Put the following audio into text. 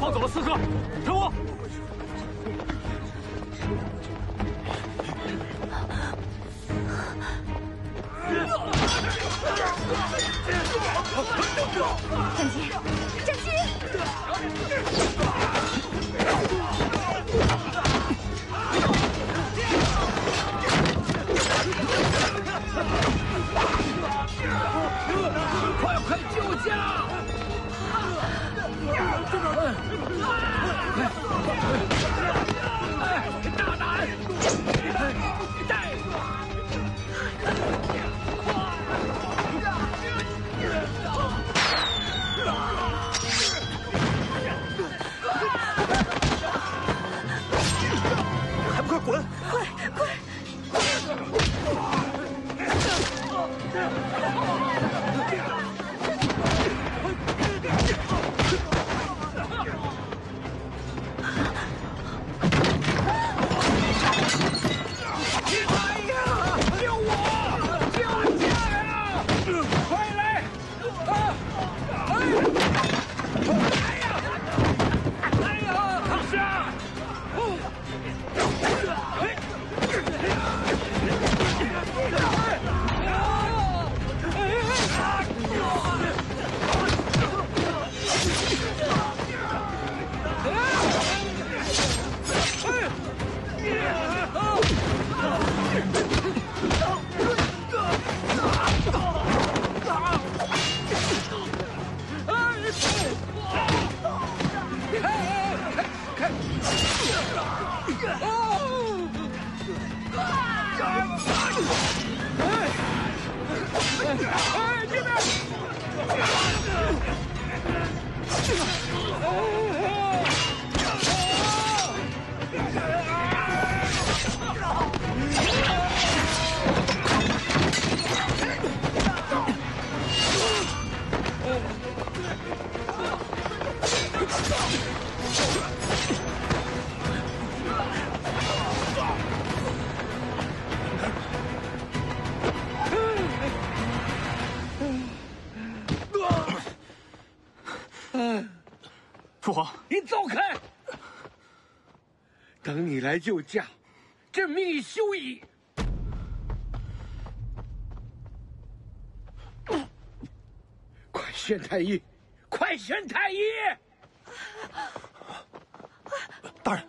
放走了四哥，陈武！放心。大胆！还不快滚！快快！Get up! 父皇你走开。等你来救驾朕命你休矣快宣太医。快宣太医。大人。